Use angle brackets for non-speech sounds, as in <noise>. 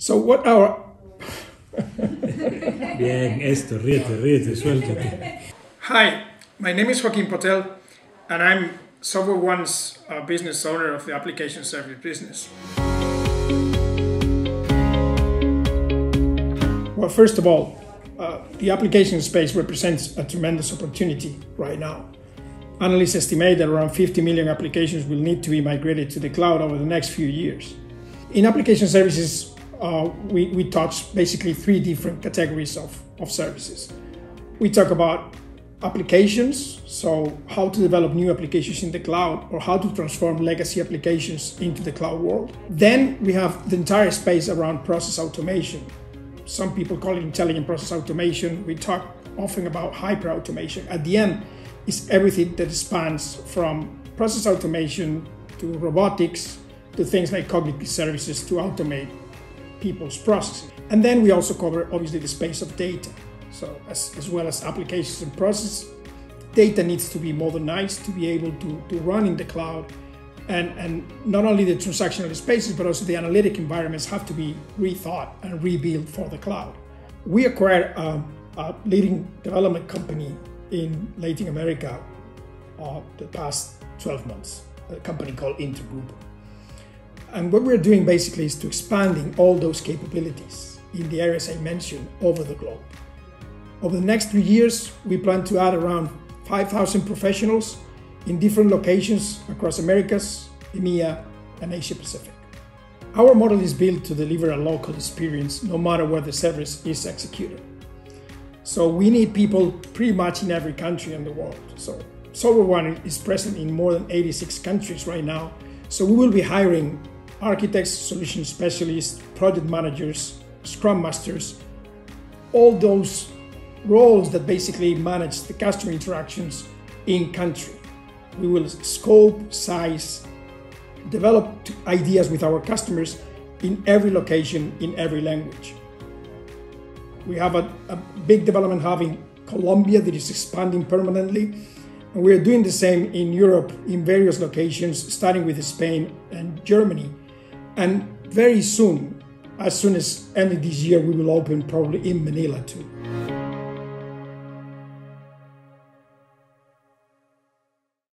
So what our <laughs> Bien, esto, ríete, ríete, suéltate. Hi, my name is Joaquin Potel, and I'm Software One's uh, business owner of the application service business. Well, first of all, uh, the application space represents a tremendous opportunity right now. Analysts estimate that around 50 million applications will need to be migrated to the cloud over the next few years. In application services, uh, we, we touch basically three different categories of, of services. We talk about applications, so how to develop new applications in the cloud or how to transform legacy applications into the cloud world. Then we have the entire space around process automation. Some people call it intelligent process automation. We talk often about hyper automation. At the end, is everything that spans from process automation to robotics to things like cognitive services to automate people's processes. And then we also cover obviously the space of data. So as, as well as applications and processes, data needs to be modernized to be able to, to run in the cloud. And, and not only the transactional spaces, but also the analytic environments have to be rethought and rebuilt for the cloud. We acquired a, a leading development company in Latin America uh, the past 12 months, a company called InterGrupo. And what we're doing basically is to expanding all those capabilities in the areas I mentioned over the globe. Over the next three years, we plan to add around 5,000 professionals in different locations across Americas, EMEA, and Asia Pacific. Our model is built to deliver a local experience no matter where the service is executed. So we need people pretty much in every country in the world. So Software One is present in more than 86 countries right now. So we will be hiring architects, solution specialists, project managers, scrum masters, all those roles that basically manage the customer interactions in country. We will scope, size, develop ideas with our customers in every location, in every language. We have a, a big development hub in Colombia that is expanding permanently. And we're doing the same in Europe in various locations, starting with Spain and Germany. And very soon, as soon as end of this year, we will open probably in Manila too.